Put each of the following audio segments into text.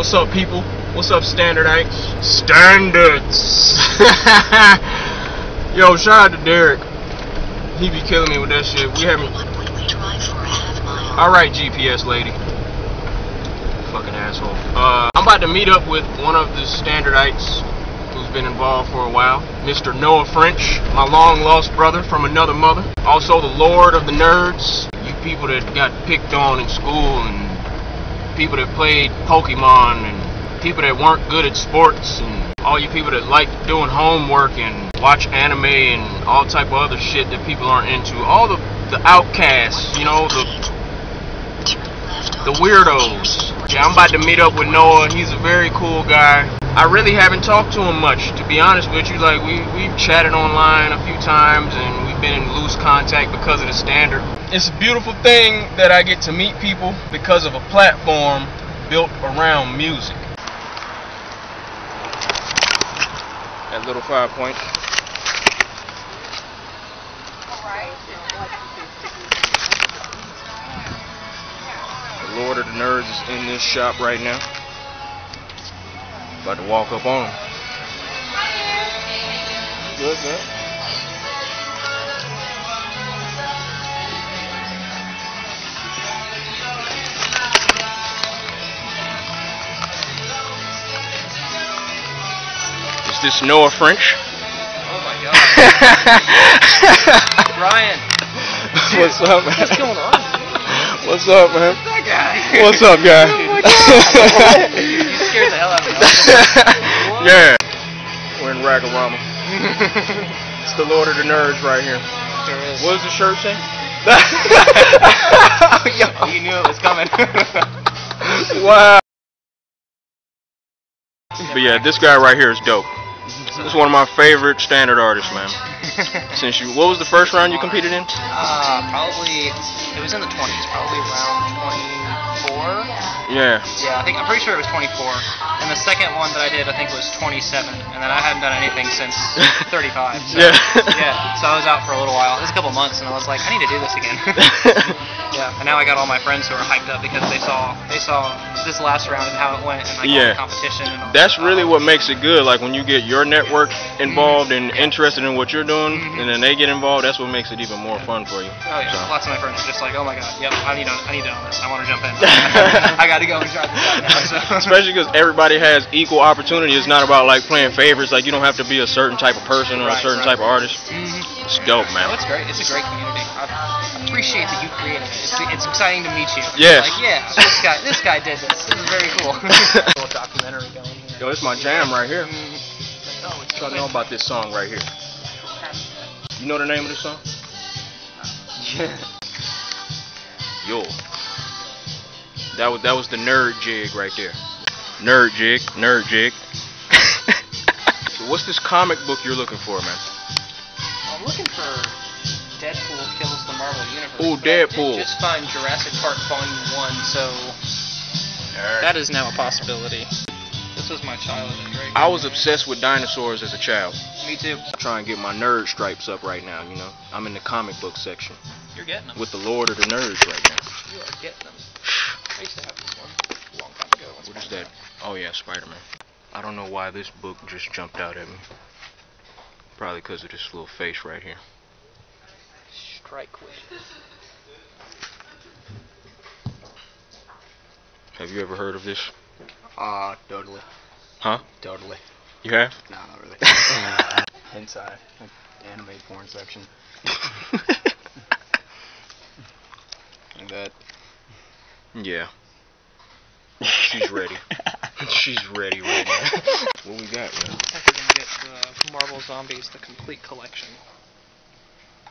What's up, people? What's up, Standardites? Standards! Yo, shout out to Derek. He be killing me with that shit. We haven't. Alright, GPS lady. Fucking asshole. Uh, I'm about to meet up with one of the Standardites who's been involved for a while. Mr. Noah French, my long lost brother from another mother. Also, the Lord of the Nerds. You people that got picked on in school and people that played Pokemon and people that weren't good at sports and all you people that like doing homework and watch anime and all type of other shit that people aren't into. All the the outcasts, you know, the the weirdos. Yeah, I'm about to meet up with Noah. He's a very cool guy. I really haven't talked to him much, to be honest with you. Like we we've chatted online a few times and we've been in loose contact because of the standard. It's a beautiful thing that I get to meet people because of a platform built around music. That little five point. The Lord of the Nerds is in this shop right now. About to walk up on him. Good, good. This Noah French? Oh my god. Ryan, What's up, man? what's going on? What's up, man? That guy. What's up, guy? Oh, you scared the hell out of me. yeah. We're in Rag-O-Rama. it's the Lord of the Nerds right here. There is. What does the shirt say? You knew it was coming. wow. But yeah, this guy right here is dope. This is one of my favorite standard artists, man. Since you, what was the first round you competed in? uh, probably, it was in the 20s, probably around 24. Yeah. Yeah, I think, I'm pretty sure it was 24. And the second one that I did, I think was 27. And then I hadn't done anything since 35. So, Yeah. yeah, so I was out for a little while. It was a couple months, and I was like, I need to do this again. yeah, and now I got all my friends who are hyped up because they saw they saw this last round and how it went, and like all Yeah. the competition and all That's that. really what makes it good. Like when you get your network involved and interested in what you're doing, Mhm. and then they get involved, that's what makes it even more fun for you. Oh yeah, So. lots of my friends are just like, oh my god, yep, I need on, I need on this. I want to jump in. I got to go and try this out now. So. Especially because everybody has equal opportunity. It's not about like playing favorites. Like you don't have to be a certain type of person or a certain right. type of artist. Mhm. It's dope, man. it's great. It's a great community. I I appreciate that you created it. It's, it's exciting to meet you. Yeah. Like, yeah, this guy, this guy did this. This is very cool. little documentary going here. Yo, it's my jam right here. Oh, it's to know about this song right here. You know the name of the song? Yeah. Yo. That was that was the nerd jig right there. Nerd jig, nerd jig. so what's this comic book you're looking for, man? I'm looking for Deadpool kills the Marvel Universe. Ooh, but I did Deadpool. just find Jurassic Park Volume 1, so that is now a possibility. This was my childhood, right? I was obsessed with dinosaurs as a child. Me too. I'm trying to get my nerd stripes up right now, you know. I'm in the comic book section You're getting them. with the Lord of the Nerds right now. You are getting them. I used to have this one a long time ago. What is that? Oh yeah, Spider-Man. I don't know why this book just jumped out at me. Probably because of this little face right here. Strike with. Have you ever heard of this? Uh, totally. Huh? Totally. You have? No, not really. Hentai. Like anime porn section. Like that. yeah. She's ready. She's ready right now. what we got, man? I think we're gonna get uh, Marvel Zombies, the complete collection.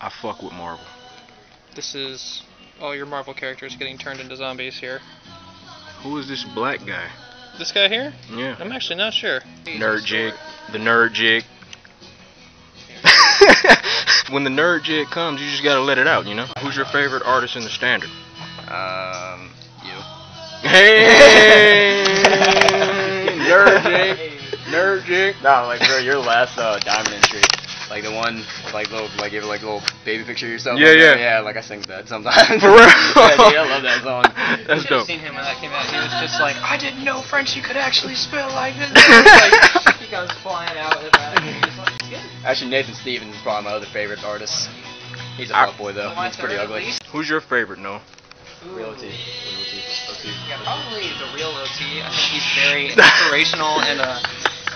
I fuck with Marvel. This is all your Marvel characters getting turned into zombies here. Who is this black guy? This guy here? Yeah. I'm actually not sure. Nerd jig. The nerd jig. when the nerd jig comes, you just gotta let it out, you know? Who's your favorite artist in the standard? Um, you. Hey! nerd jig. Nerd jig. No, like bro, your last uh, diamond entry, like Like the one, with, like little, like you have like little baby picture of yourself. Yeah, on there. yeah. Yeah, like I sing that sometimes. For real? yeah, dude, I love that song. That's you dope. seen him when that came out. He was just like, I didn't know French. You could actually spell like this. like, he goes flying out with that. And he's just like. Actually, Nathan Stevens is probably my other favorite artist. He's a I- fuck boy though. He's pretty ugly. Who's your favorite, Noah? Real OT. Real OT. OT. Yeah, probably the real OT. I think he's very inspirational and a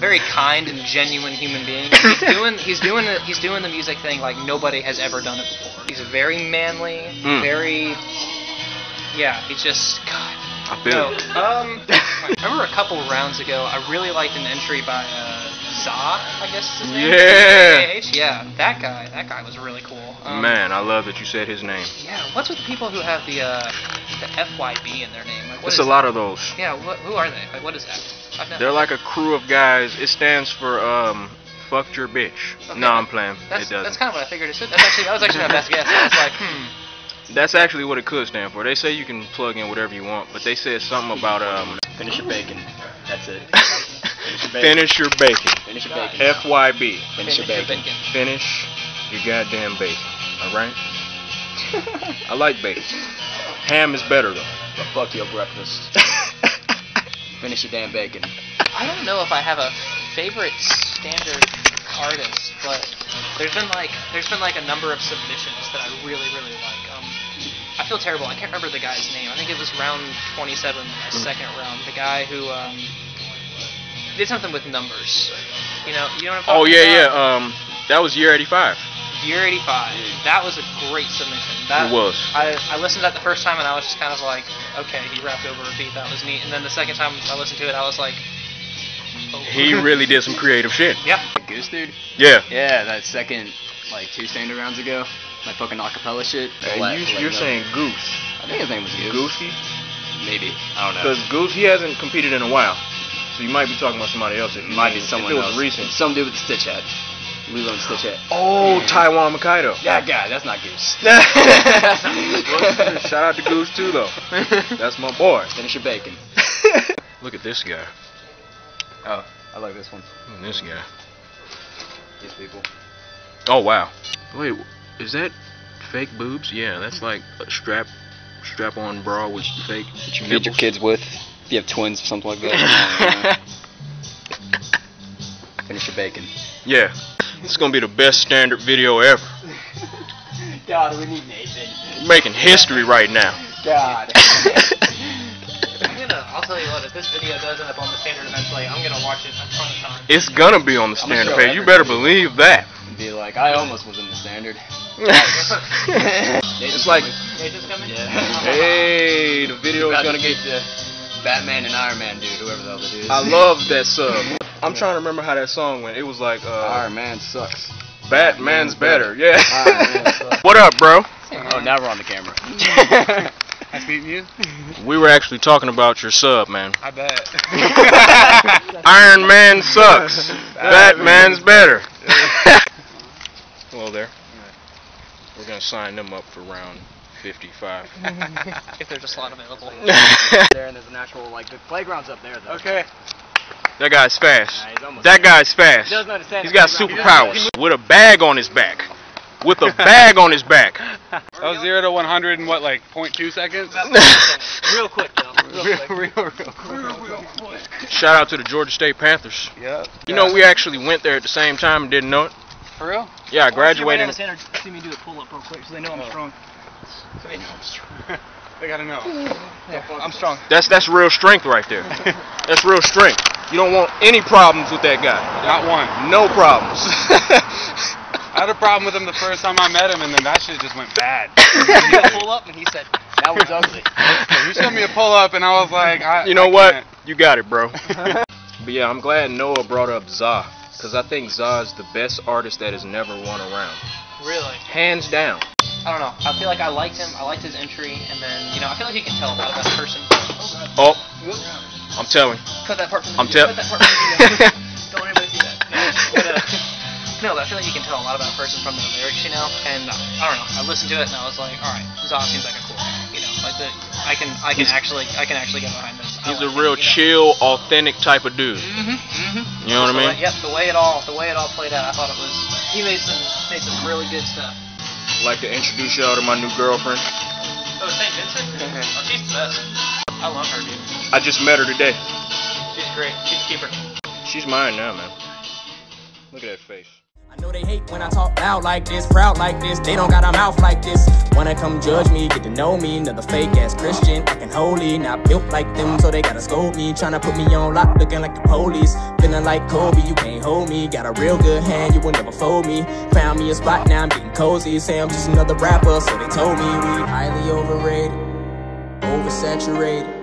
very kind and genuine human being. He's doing he's doing the, he's doing the music thing like nobody has ever done it before. He's very manly, Mm. very yeah. He's just God. I feel No, um, I remember a couple rounds ago, I really liked an entry by uh, Za, I guess. Is his name? Yeah. Yeah, that guy. That guy was really cool. Um, Man, I love that you said his name. Yeah. What's with the people who have the uh, the FYB in their name? Like, It's is a lot of those. Yeah. What, who are they? Like, what is that? They're like a crew of guys. It stands for um, fucked your bitch. Okay, no, I'm playing. That's, it doesn't. that's kind of what I figured it should. That's actually that was actually my best guess. I was like, hmm. That's actually what it could stand for. They say you can plug in whatever you want, but they said something about um. Finish your bacon. That's it. Finish your bacon. Finish your bacon. FYB. Finish your bacon. Finish your goddamn bacon. All right. I like bacon. Ham is better though. But fuck your breakfast. Finish your damn bacon. I don't know if I have a favorite standard artist, but there's been like there's been like a number of submissions that I really really like. Um, I feel terrible. I can't remember the guy's name. I think it was round 27, my second round. The guy who um, did something with numbers. You know, you know what I'm Oh talking yeah, yeah. about? Um, that was year '85. Year 85. That was a great submission. That It was. I, I listened to that the first time and I was just kind of like, okay, he rapped over a beat. That was neat. And then the second time I listened to it, I was like, oh. He really did some creative shit. Yeah. Goose dude. Yeah. Yeah, that second, like two standard rounds ago, my fucking acapella shit. And Let- you, let you're know. saying Goose. I think his name was Goose. Goosey? Maybe. I don't know. Because Goose, he hasn't competed in a while. So you might be talking about somebody else. If you might be if someone it was else. recent. Some dude with the stitch hat. Lilo and Stitch hat. Oh, Taiwan Makaido. That guy. That's not Goose. Shout out to Goose too, though. That's my boy. Finish your bacon. Look at this guy. Oh, I like this one. Look at this guy. These people. Oh wow. Wait, is that fake boobs? Yeah, that's like a strap, strap-on bra with fake. That you feed your kids with. If you have twins or something like that. Finish your bacon. Yeah, this is gonna be the best standard video ever. God, we need Nathan. We're making history right now. God. I'm gonna, I'll tell you what, if this video does end up on the standard eventually, I'm gonna watch it a ton of times. It's gonna be on the I'm standard show page. You better believe that. Be like, I almost was in the standard. it's like, Nathan's coming? Yeah. hey, the video is gonna get. beat the Batman and Iron Man dude, whoever the hell the dude is. I love that sub. I'm trying to remember how that song went. It was like, uh, Iron Man sucks. Batman's better. Yeah. Iron Man sucks. what up, bro? Oh, now we're on the camera. Nice meeting you. We were actually talking about your sub, man. I bet. Iron Man sucks. Batman's better. Hello there. We're gonna sign them up for round 55. If there's a slot available. there and there's an actual like the playground's up there though. okay. That guy's fast. Nah, That guy's fast. He doesn't understand. He's the got superpowers with a bag on his back. With a bag on his back. That was oh, zero to 100 in what, like 0.2 seconds? Real quick, though. Real quick. real, real. Shout out to the Georgia State Panthers. Yep. You know, we actually went there at the same time and didn't know it. For real? Yeah, I graduated. See me do the pull up real quick so they know I'm oh. strong. They gotta know. I'm strong. That's that's real strength right there. That's real strength. You don't want any problems with that guy. Not one. No problems. I had a problem with him the first time I met him, and then that shit just went bad. He did a pull up and he said, That was ugly. he showed me a pull up, and I was like, I, you know I what? can't. You got it, bro. but yeah, I'm glad Noah brought up Za. Because I think Za is the best artist that has never won around. really? Hands down. I don't know. I feel like I liked him. I liked his entry, and then you know I feel like you can tell a lot about a person. Oh, I'm telling. Cut that part from the I'm telling. tell- Cut that part from the video. Don't anybody see that. But, uh, no, but I feel like you can tell a lot about a person from the lyrics, you know. And uh, I don't know. I listened to it and I was like, all right, Za seems like a cool guy. You know, like the I can I can He's- actually I can actually get behind this. I He's like a him, real know. chill, authentic type of dude. Mhm. Mhm. You know what I mean? way- Yep, the way it all the way it all played out, I thought it was he made some made some really good stuff. like to introduce y'all to my new girlfriend. Oh, St. Vincent? oh, she's the best. I love her, dude. I just met her today. She's great. She's a keeper. She's mine now, man. Look at that face. I know they hate when I talk loud like this, proud like this. They don't got a mouth like this. Wanna come judge me, get to know me. Another fake ass Christian, acting holy. Not built like them, so they gotta scold me. Tryna put me on lock, looking like the police. Feeling like Kobe, you can't hold me. Got a real good hand, you will never fold me. Found me a spot, now I'm getting cozy. Say I'm just another rapper, so they told me we highly overrated, oversaturated.